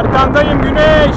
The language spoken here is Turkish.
Arkandayım Güneş.